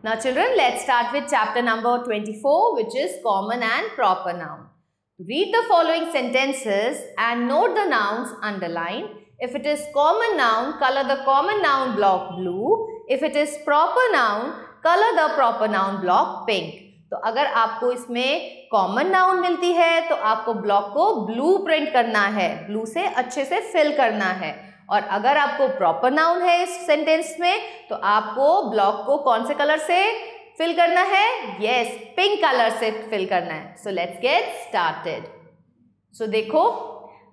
Now children, let's start with chapter number 24 which is common and proper noun. Read the following sentences and note the nouns underlined. If it is common noun, color the common noun block blue. If it is proper noun, color the proper noun block pink. तो अगर आपको इसमें common noun मिलती है तो आपको block को blue print करना है ब्लू से अच्छे से फिल करना है और अगर आपको प्रॉपर नाउन है इस सेंटेंस में तो आपको ब्लॉक को कौन से कलर से फिल करना है? यस पिंक कलर से फिल करना है। So let's get started so देखो,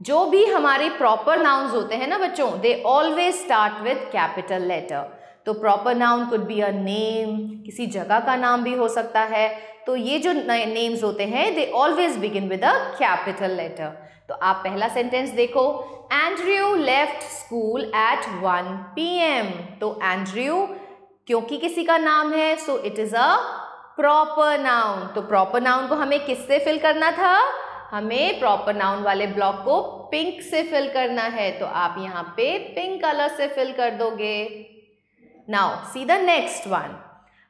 जो भी हमारे प्रॉपर नाउन्स होते हैं ना बच्चों they always start with capital letter तो proper noun could be a name किसी जगह का नाम भी हो सकता है। तो ये जो नेम्स होते हैं they always begin with a capital letter तो आप पहला सेंटेंस देखो Andrew left school at 1 PM तो एंड्रयू क्योंकि किसी का नाम है so it is a proper noun तो प्रॉपर नाउन को हमें किससे फिल करना था? हमें प्रॉपर नाउन वाले ब्लॉक को पिंक से फिल करना है। तो आप यहाँ पे पिंक कलर से फिल कर दोगे। Now see the next one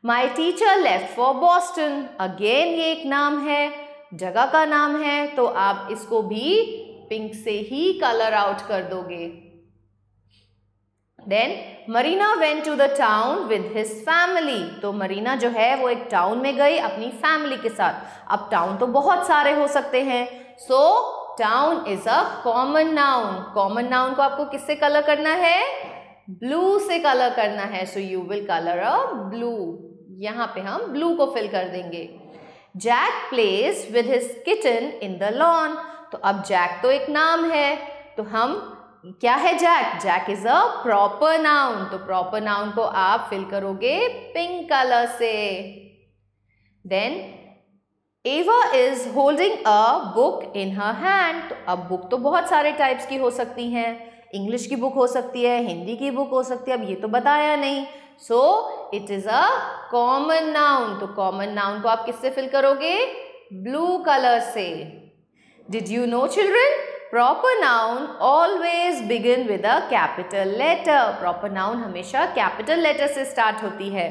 my teacher left for Boston again ये एक नाम है, जगह का नाम है तो आप इसको भी पिंक से ही कलर आउट कर दोगे। Then Marina went to the town with his family तो मरीना जो है, वो एक टाउन में गई अपनी फैमिली के साथ। अब टाउन तो बहुत सारे हो सकते हैं। So town is a common noun common noun को आपको किससे कलर करना है? ब्लू से कलर करना है। So you will colour a blue यहाँ पे हम ब्लू को फिल कर देंगे। Jack plays with his kitchen in the lawn तो अब जैक तो एक नाम है। तो हम, क्या है Jack Jack is a proper noun तो प्रॉपर नाउन को आप फिल करोगे पिंक कलर से। Then Ava is holding a book in her hand तो अब बुक तो बहुत सारे टाइप्स की हो सकती हैं। इंग्लिश की बुक हो सकती है हिंदी की बुक हो सकती है। अब ये तो बताया नहीं। So it is a common noun तो कॉमन नाउन को आप किससे फिल करोगे? ब्लू कलर से। did you know children proper noun always begin with a capital letter proper noun हमेशा कैपिटल लेटर से स्टार्ट होती है